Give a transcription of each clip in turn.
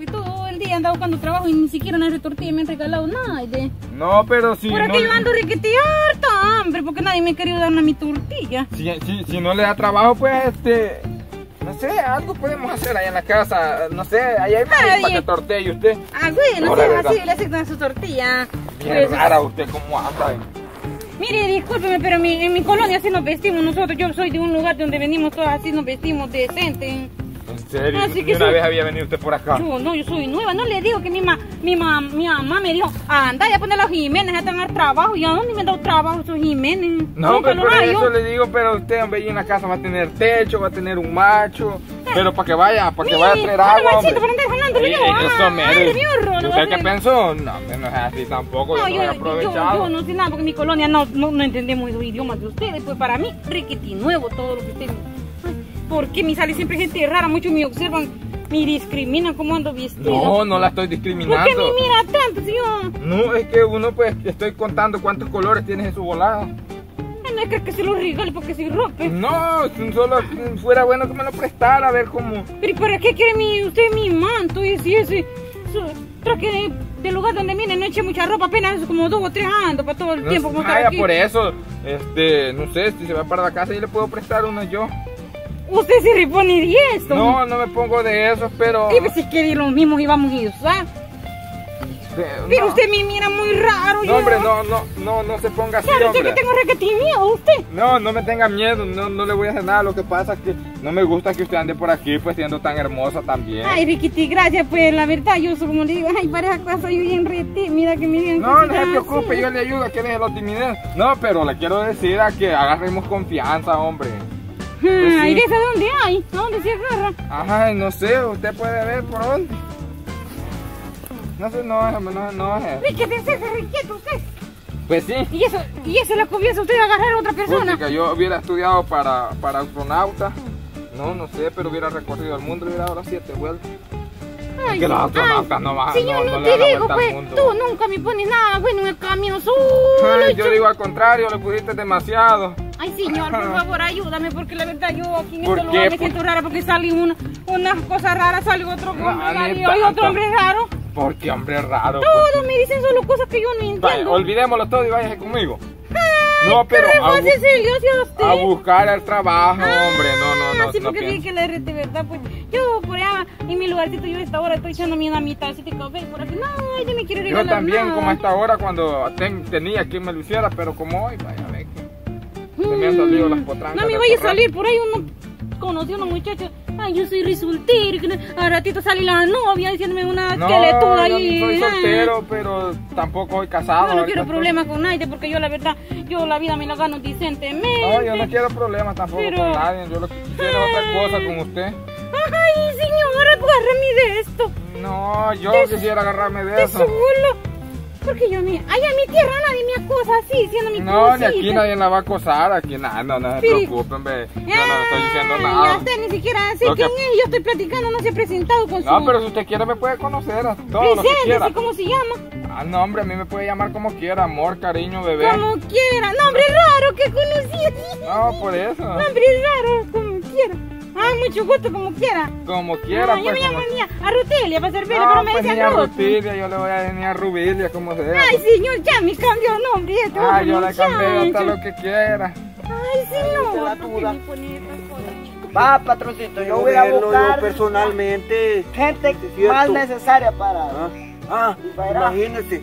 Y todo el día anda buscando trabajo y ni siquiera una retortilla me han regalado nada. De... No, pero si Por no... aquí yo ando riquete harta hambre porque nadie me ha querido dar una mi tortilla. Si, si, si no le da trabajo, pues este... No sé, algo podemos hacer ahí en la casa. No sé, ahí hay Ay, para que tortille usted. Ah, bueno, No, verdad. así, le aceptan su tortilla. Bien Pues, rara usted, ¿cómo anda? Mire, discúlpeme, pero mi- en mi colonia así nos vestimos nosotros. Yo soy de un lugar donde venimos todos así, nos vestimos decente. Serio, Así ni que una vez había venido usted por acá. Yo no, yo soy nueva. No le digo que mi, ma, mi, ma, mi mamá me dijo, anda, ya poner los Jiménez a tener trabajo. ¿Y a dónde me han dado trabajo esos Jiménez? No, lo por eso le digo, pero usted hombre, ahí en la casa va a tener techo, va a tener un macho, pero para que vaya, para que vaya a traer agua, machito hombre. Eh, yo, eh, Eso mero. ay, de mi horror, ¿Y no usted qué pensó? No, no es así tampoco, No, yo yo, no he yo, aprovechado. yo no sé nada porque en mi colonia no, no, no entendemos los idiomas de ustedes. Pues para mí, riquiti nuevo todo lo que ustedes. Ay, ¿Por qué me sale siempre gente rara? Muchos me observan, me discriminan cómo ando vestido. No, no la estoy ¿Por discriminando. qué me mira tanto, señor? No, es que uno pues estoy contando cuántos colores tienes en su volada. No es que, que se lo regale porque se rompe. No, solo fuera bueno que me lo prestara a ver cómo. Pero ¿y para qué quiere mi, usted mi manto? Y si ese su, traje de, del lugar donde viene no eche mucha ropa, apenas como dos o tres ando para todo el No tiempo. como vaya, por eso, este, no sé, si se va para la casa y le puedo prestar uno yo. Usted se repone de esto. No, no me pongo de esos, pero. Y pues si quiere los mismos y vamos a usar. Pero Pero no. usted me mira muy raro. No, yo. hombre, no, no, no, no se ponga así, Claro, usted que hombre. tengo requetín miedo, usted. No, no me tenga miedo, no, no le voy a hacer nada. Lo que pasa es que no me gusta que usted ande por aquí, pues siendo tan hermosa también. Ay, Riquiti, gracias, pues la verdad, yo como le digo, ay, para esa cosa soy bien reti, mira que me digan No, no se preocupe, así. yo le ayudo, que deje la timidez. No, pero le quiero decir a que agarremos confianza, hombre. Ah, sí. ¿Y de esa dónde hay? ¿A dónde se agarra? Ajá, no sé, usted puede ver por dónde. No sé, no, hombre, no, no, no. Riquiti, se requieto usted. Pues sí. ¿Y eso, y eso la confianza usted de agarrar a otra persona? Puchica, yo hubiera estudiado para, para astronauta. No, no sé, pero hubiera recorrido el mundo y hubiera dado las siete vueltas. Ay, que los ay, no van- Señor, no- no, no te la digo, pues, tú nunca me pones nada bueno en el camino solo. Ay, yo digo al contrario, le pusiste demasiado. Ay, señor, por favor, ayúdame, porque la verdad yo aquí en ¿Por este qué? lugar me Por- siento rara porque sale una, una cosa rara, sale otro hombre raro y otro hombre raro. Porque hombre raro. Todos me dicen solo cosas que yo no entiendo. olvidémoslo todo y váyase conmigo. Ay, No, pero ¿qué a, bu- a usted? a buscar el trabajo, hombre. No, no, no. Así no porque vi pienso. que la RT, ¿verdad? Pues yo por allá, en mi lugarcito, yo a esta hora estoy echándome una mitad de café por aquí. No, ay, no me quiero Yo regalar también, nada. como a esta hora, cuando ten- tenía quien me lo hiciera, pero como hoy, vaya, ve que se me han Mm, salido las potrancas. No me vaya a salir por ahí uno conoció a una muchacha. Ay, yo soy no- Al ratito sale la novia diciéndome una No, esqueletuda yo ahí. soy ay. soltero, pero tampoco soy casado. No, no quiero estoy- problemas con nadie porque yo la verdad, yo la vida me la gano decentemente. No, yo no quiero problemas tampoco Pero- con nadie. Yo lo que es otra cosa con usted. Ay, señora, agárrame de esto. No, yo De- quisiera agarrarme de De eso. solo. Porque yo, mi, allá en mi tierra nadie me acosa así, siendo mi No, ni aquí nadie la va a acosar. Aquí nada, no, no se Sí. preocupen, ve. Yo no estoy diciendo Ay, nada. Ya usted ni siquiera sé que- quién es. Yo estoy platicando, no se ha presentado con su... No, pero si usted quiere me puede conocer a todo lo que quiera. Preséntese, ¿cómo se llama? Ah, no, hombre, a mí me puede llamar como quiera. Amor, cariño, bebé. Como quiera. Nombre raro que conocí. No, por eso. Nombre raro, como quiera. Ah, mucho gusto, como quiera. Como quiera, Ah, yo pues. me como- llamo Nia Arutelia para servirle, No, pero me pues a. Rutilia, yo le voy a decir a Rubilia, como sea. Ay, señor, ya me cambió el nombre. Este Ah, yo le cambié hasta lo que quiera. Ay, señor. Va, patroncito, yo Yo voy a yo buscar personalmente. gente más necesaria para... Ah, ah, imagínese.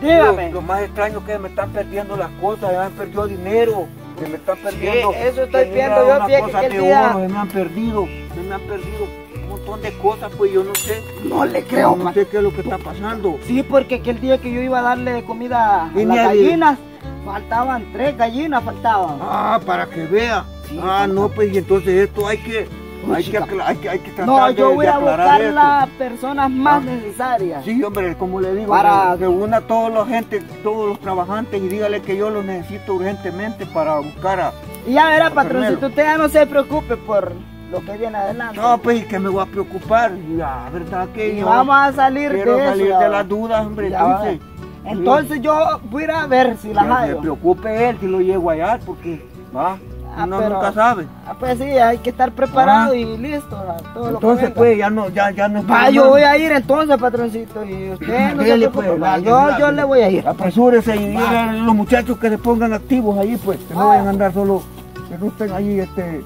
Dígame. Lo, lo más extraño es que me están perdiendo las cosas, ya me han perdido dinero. Que me están perdiendo. eso estoy viendo yo, que el de día- oro, se me han perdido. Se me han perdido un montón de cosas, pues yo no sé. No le creo, No sé qué es lo que está pasando. Sí, porque aquel día que yo iba a darle comida a Y las gallinas, faltaban tres gallinas, faltaban. Ah, para que vea. ah, no, pues y entonces esto hay que, hay que, chica. acla- hay que, hay que tratar No, de, yo voy de a buscar esto. las personas más Ah. necesarias. Sí, hombre, como le digo, Para- que una a toda la gente, todos los trabajantes y dígale que yo los necesito urgentemente para buscar a... Y ya verá, patroncito, usted ya no se preocupe por lo que viene adelante. No, pues, ¿y que me voy a preocupar? La verdad que y yo vamos a salir de eso. salir ya de las dudas, hombre. Ya. Entonces, Entonces yo voy a ir a ver si que las me hallo. preocupe él si lo llego allá, porque, va, Ah, uno pero- nunca sabe. Ah, pues sí, hay que estar preparado Ah. y listo. todo lo Entonces, venga. pues, ya no, ya, ya no. Va, yo voy a ir entonces, patroncito. Y usted no se preocupe, pues, va, yo, yo le voy a ir. Apresúrese y a los muchachos que se pongan activos ahí, pues, que no vayan a andar solo, que no estén ahí, este,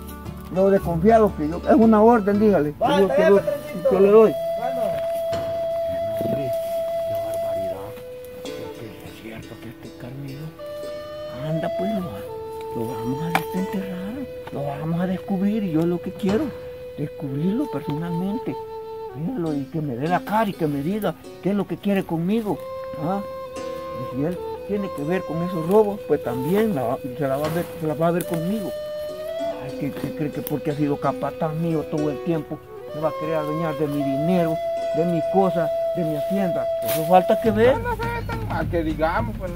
no desconfiados, que yo, es una orden, dígale, que Va, yo, que bien, yo- yo le doy. Qué barbaridad. Es cierto que este Carmelo anda pues lo, va- lo vamos a desenterrar, lo vamos a descubrir y yo lo que quiero, descubrirlo personalmente. Míralo y que me dé la cara y que me diga qué es lo que quiere conmigo. ¿ah? Y si él tiene que ver con esos robos, pues también se, la va a ver, conmigo. Ay, que, que cree que porque ha sido capataz mío todo el tiempo, se va a querer adueñar de mi dinero, de mis cosas, de mi hacienda. Eso falta que ver. No ve tan mal que digamos, pues,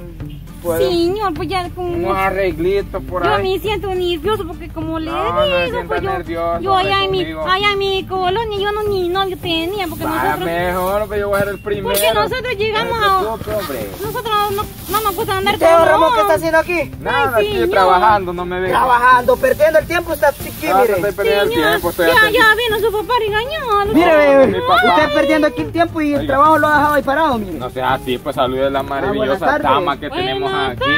pues Señor, pues ya como... unos arreglitos por Yo ahí. me siento nervioso porque como le No, no digo, sienta pues yo, nervioso, yo allá en mi, allá en mi colonia yo no ni novio tenía porque nosotros, mejor, que yo voy a ser el primero. porque nosotros llegamos No a, nosotros no, no nos gusta andar ¿Usted, don Ramón, qué está haciendo aquí? Nada, Ay, aquí señor. trabajando, no me ve. Trabajando, perdiendo el tiempo, está aquí, No, no estoy mire. perdiendo el tiempo, estoy ya, ya vino su papá regañado. Mire, No, ve, mi papá. usted perdiendo aquí el tiempo y el Oiga. trabajo lo ha dejado ahí parado, mire. No sea así, pues salude a la maravillosa buenas tardes. dama que Buenas tenemos aquí.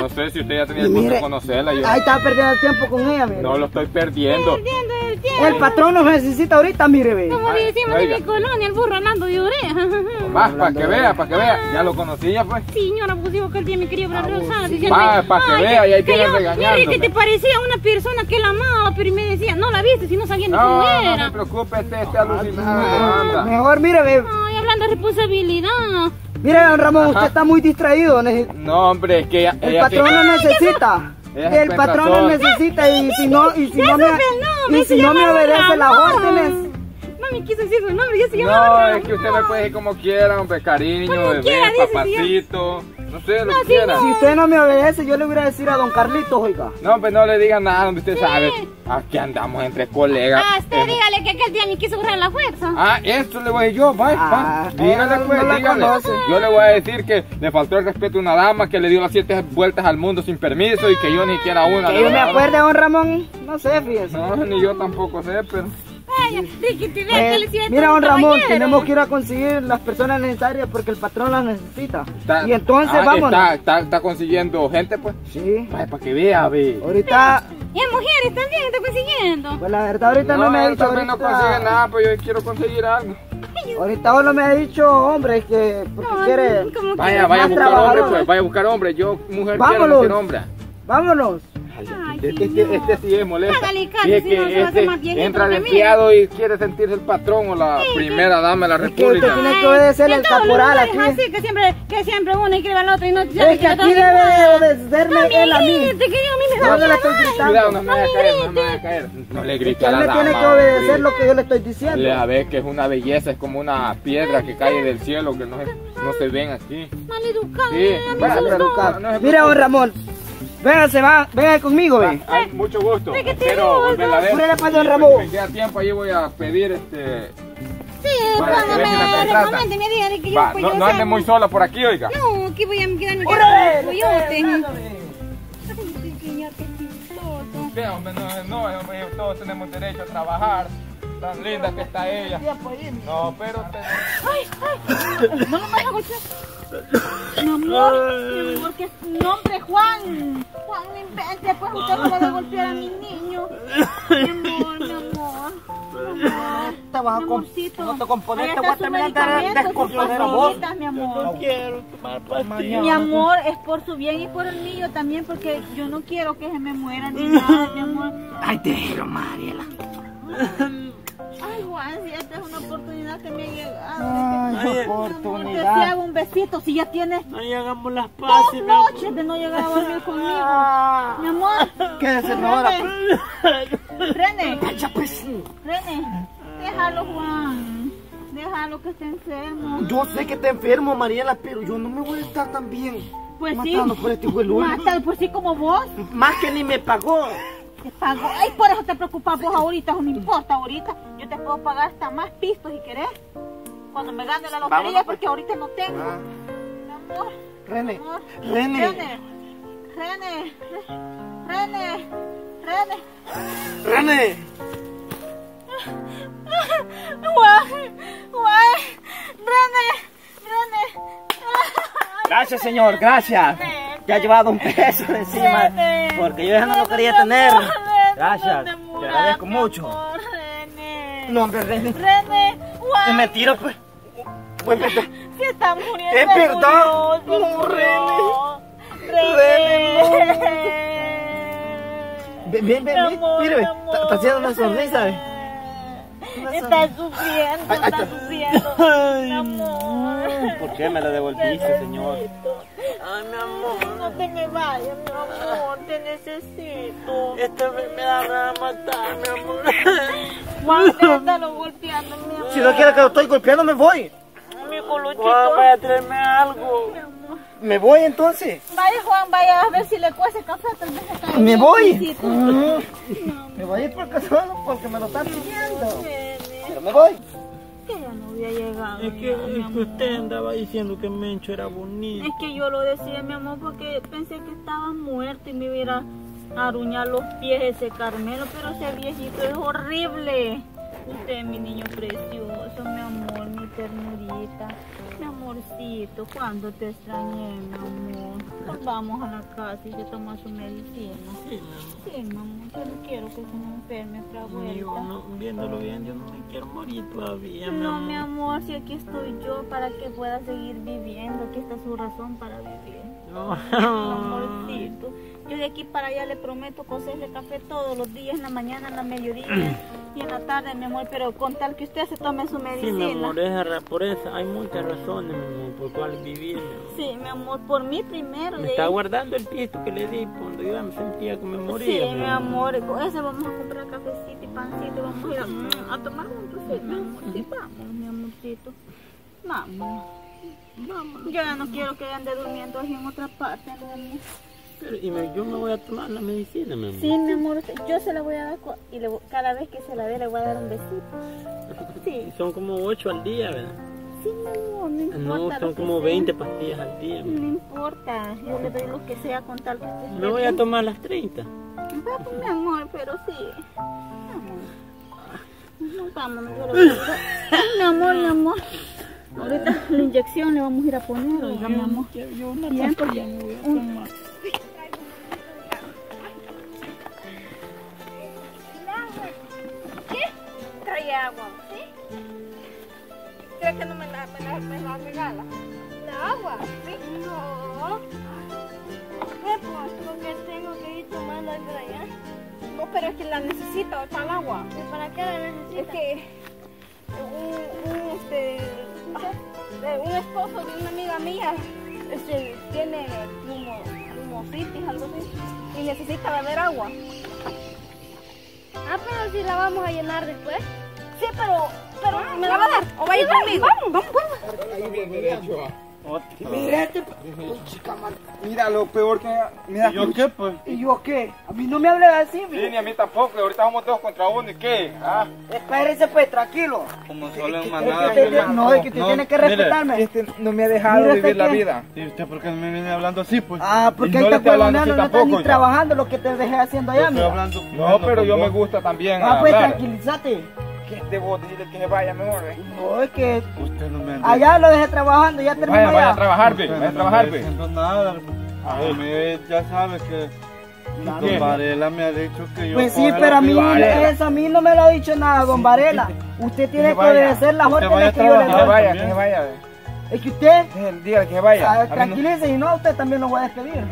No sé si usted ya tenía el gusto de conocerla. Yo Ahí está perdiendo el tiempo con ella, mire. no lo estoy perdiendo. Perdiendo el tiempo. El patrón nos necesita ahorita, mire, ve. Como Ay, decimos en mi colonia, el burro hablando de oreja. Más, para que vea, para que vea. Ya lo conocía, pues. Señora abusivo que el día me quería hablar rosada. Va, pa' que vea, y ahí tiene mire, que te parecía una persona que la amaba, pero y me decía, no la viste si no sabía ni No, cómo no era. se preocupe, este esté alucinado. no. Mejor, mire, ve. Ay, hablando de responsabilidad. Mire, don Ramón, Ajá. usted está muy distraído. No, hombre, es que ella, El patrón sí- lo necesita. Ella El patrón lo necesita y si no, y si Ya no me, y si no me obedece las órdenes. No me quiso decir su nombre, ya se llama No, Ramón. es que usted me puede decir como quiera, hombre, cariño, Como bebé, quiera, dice, papacito. No sé, lo No, quiera. Si usted no me obedece, yo le voy a decir a don Carlitos, oiga. No, pues no le diga nada, donde usted Sí. sabe. Aquí andamos entre colegas. Ah, usted Hemos- dígale que aquel día me quiso borrar la fuerza. Ah, esto le voy a decir yo, va, Ah. Dígale pues, dígale. conoce. Yo le voy a decir que le faltó el respeto a una dama que le dio las siete vueltas al mundo sin permiso y que yo ni siquiera una. Que yo me acuerde, don Ramón, no sé, fíjese. No, ni yo tampoco sé, pero. Eh, mira, don Ramón, tenemos que ir a conseguir las personas necesarias porque el patrón las necesita. Está- y entonces ah, vámonos. Está, está, está consiguiendo gente, pues. Sí. Para que vea, ve. Ahorita, Y mujeres también está consiguiendo. pues la verdad ahorita no, me ha dicho. también no consigue Ahorita, nada, pues yo quiero conseguir algo. ahorita solo me ha dicho, hombre, que porque No, quiere. Vaya, vaya a buscar hombre, pues. Vaya a buscar hombre. Yo, mujer, Vámonos. quiero decir hombre. Vámonos. Este, este, este sí es molesto. Hágale caso, Fíjese si no se va a hacer este más viejito entra que y quiere sentirse el patrón o la primera dama de la Es que usted república. tiene que el caporal lugares aquí. Así que siempre, que siempre uno al otro y no Es que aquí debe de obedecerme él a mí. Te quería a mí me Yo da no le estoy gritando. Cuidado, no me vaya a caer, no me vaya a caer. No le grite Que a la me dama. tiene que obedecer hombre. lo que yo le estoy diciendo. Le a ver que es una belleza, es como una piedra que cae del cielo que no se, no se ven aquí. Maleducado. Sí, Mira, don. Ramón. Venga, se va, venga conmigo, ve. Ah, mucho gusto. Te Espero volverla a ver. Púrele, pues, don Ramón. Me queda tiempo, ahí voy a pedir este. Sí, Para cuando que si me contratan. recomiende, me diga que yo Va, pues, no, yo no ande muy sola por aquí, oiga. No, que voy a quedarme ¡Púrele! con coyote. Venga, Ay, señor, qué chistoso. Sí, hombre, no, no, hombre, todos tenemos derecho a trabajar. Tan linda que está ella. No, pero te... No lo vayas a golpear. Mi amor, mi amor, que es nombre, Juan. Juan, no invente, pues usted no debe golpear a mi niño. Mi amor, mi amor. Mi amor. Te vas a Mi com- amorcito. no te compones, te voy a terminar de descomponer a vos. mi amor. quiero tomar pastillas. Mi amor, es por su bien y por el mío también, porque yo no quiero que se me muera ni nada, mi amor. Ay, déjelo, Mariela. Ay, Juan, si esta es una oportunidad que me ha llegado. Ay, que oportunidad. si hago un besito, si ya tienes Ahí hagamos las dos paces, mi amor. noches de no llegar a dormir conmigo. Ah, Mi amor, Quédese ahora. René, pues. René, déjalo, Juan. Déjalo que esté enfermo. Yo sé que está enfermo, Mariela, pero yo no me voy a estar tan bien. Pues sí. matando por este hueludo. Pues sí, como vos. Más que ni me pagó. Te pago. Ay, por eso te preocupas vos ahorita, eso no importa ahorita. Yo te puedo pagar hasta más pistos si querés. Cuando me gane la lotería, Vámonos, pues. porque ahorita no tengo. Ah, Mi amor, René, amor. René. René, René, René, René. René. René, René. Gracias, señor, gracias. René. Ya ha llevado un peso encima. René. Porque yo ya no lo quería tener. Gracias, te agradezco mucho. No, hombre, René. René, Juan. Es mentira, pues. Pues. Se está muriendo. Es verdad. No. René. René. Ven, ven, ven, Mírame, está, haciendo una sonrisa. eh. Una Está sufriendo, está sufriendo. Ay, Mi amor. ¿Por qué me la devolviste, señor? Ay, mi amor, no te me vayas, mi amor, te necesito. Esta enfermedad me va a matar, mi amor. Juan, déjalo golpeando, mi amor. Si no quiere que lo estoy golpeando, me voy. Mi coluchito. Juan, vaya a traerme algo. Mi amor. Me voy entonces. Vaya, Juan, vaya a ver si le cuece café, tal vez está Me bien, voy. Mm. No, Me voy a ir por solo porque me lo están pidiendo. Pero me voy. Que ya no había llegado. Es que, ya, mi es que amor. usted andaba diciendo que Mencho era bonito. Es que yo lo decía, mi amor, porque pensé que estaba muerto y me hubiera aruñado los pies ese Carmelo, pero ese viejito es horrible. Usted mi niño precioso, mi amor, mi ternurita, mi amorcito, cuando te extrañé, mi amor. Pues vamos a la casa y se toma su medicina. Sí, mi amor. Sí, mi amor, yo no quiero que se me enferme otra vuelta. no, viéndolo bien, yo no me quiero morir todavía, mi No, amor. mi amor, si aquí estoy yo para que pueda seguir viviendo, aquí está su razón para vivir. No. Amorcito. Yo de aquí para allá le prometo cocerle café todos los días, en la mañana, en la mediodía y en la tarde, mi amor, pero con tal que usted se tome su Sí, medicina. mi amor, esa por eso hay muchas razones, mi amor, por cuales vivir, mi amor. Sí, mi amor, por mí primero. Me está ahí- guardando el pisto que le di cuando yo me sentía que me moría. Sí, mi amor, con eso vamos a comprar cafecito y pancito vamos a ir a, mm, tomar juntos, sí, mi amor, sí, vamos, mi amorcito, vamos. Vamos. Yo ya no quiero que ande durmiendo ahí en otra parte, mi amor. Pero, y me- yo me voy a tomar la medicina, mi amor. Sí, mi amor, yo se la voy a dar y le cada vez que se la dé le voy a dar un besito. Sí, Y Son como 8 al día, ¿verdad? sí, mi amor, no importa. No, lo son como sea. 20 pastillas al día. No importa, yo le doy lo que sea con tal que usted esté Me voy a tomar las 30. Vamos, mi amor, pero sí. Mi amor. No, vámonos, yo le voy a Mi amor, mi amor. Ahorita la inyección le vamos a ir a poner, oiga, mi amor. Yo, yo una pastilla me voy a tomar. Pero es que la necesito para el agua. ¿Y para qué la necesito? Es que un, un, este, eh, un esposo de una amiga mía este, tiene pulmocitis, algo así, y necesita beber agua. Ah, pero si la vamos a llenar después. Sí, pero, pero ¿me la va a dar? ¿O va a ir conmigo? Vamos, vamos, Mira este. Chica. Mira, lo peor que. Mira, ¿Yo qué, pues? ¿Y yo qué? A mí no me hable así, Sí, mire. ni a mí tampoco, ahorita vamos todos contra uno, ¿y qué? ¿Ah? Espérese, pues, tranquilo. Como solo en que manada. no, es que usted No, tiene que mire. respetarme. Este no me ha dejado Mira, vivir ¿usted la qué? vida. ¿Y usted por qué me viene hablando así, pues? Ah, porque Y ahí no está estoy hablando huevoneando, así no está ni trabajando lo que te dejé haciendo allá, mira. hablando. No, pero yo me gusta también Ah, pues tranquilízate. ¿Qué te vos decirle que se vaya mejor? eh? No, es que Usted no me allá lo dejé trabajando, ya terminó Vaya, vaya a trabajar, ve, vaya a no trabajar, ve. diciendo nada. A mí ya sabe que ¿Qué? Don Varela me ha dicho que yo Pues sí, pero a que mí eso a mí no me lo ha dicho nada, don Varela. Usted tiene que vaya. obedecer las vaya órdenes que yo le Que se doy. vaya, también. que se vaya. Es que usted, Déjale, Dígale que vaya. ah, A mí no- tranquilice y no, usted también lo voy a despedir.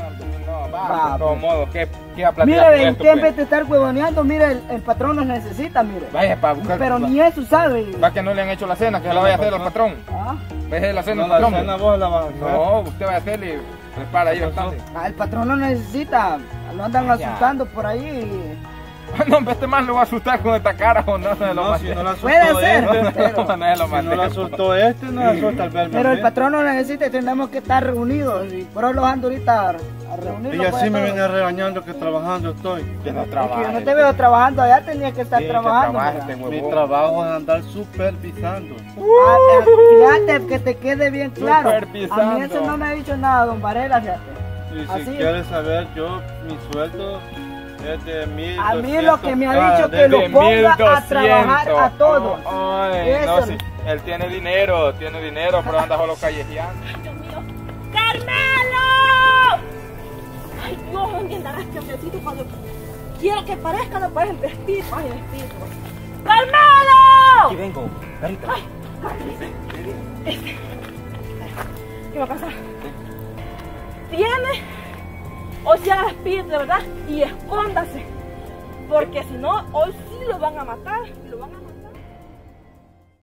No, va, Va, de todos pues. modos, ¿qué, qué va a platicar Mire, usted en pues? vez de estar huevoneando, mire, el, el patrón nos necesita, mire. Vaya para buscar. Pero ni eso sabe. Va que no le han hecho la cena, que se la vaya a hacer al patrón. Ah, Deje la cena No, al patrón. cena vos la vas a hacer. No, usted va a hacerle y prepara ahí bastante. ah, el patrón lo necesita. Lo andan Ya. asustando por ahí. No, este man lo va a asustar con esta cara o no, no se lo No, si no la asustó Puede ser, este, pero- No, no lo si no la asustó este, no la asusta el verme. Pero el patrón lo necesita y tenemos que estar reunidos. Y por eso los ando ahorita a reunirlos. Y pues, así me a todos. viene regañando que trabajando estoy. Que no Es que trabaje. yo no te veo trabajando allá, tenía que estar Sí, que trabajando. trabaje mira. este Mi trabajo es andar supervisando. Ah, eh, fíjate que te quede bien claro. A mí eso no me ha dicho nada, don Varela, fíjate. Y si Así quieres saber, yo, mi sueldo 1200. A mí lo que me ha Ah, dicho que lo de ponga a 1200. trabajar a todos. Oh, ay, no, sí, él tiene dinero, tiene dinero, pero anda solo callejeando. Dios mío. ¡Carmelo! Ay, Dios, entiendan este hombrecito cuando quiero que parezca, no puedes vestir. Ay, vestir. ¡Carmelo! Aquí vengo, Carita. ¿Qué va a pasar? Tiene o sea espíritu de verdad y escóndase. Porque si no, hoy sí lo van a matar. Lo van a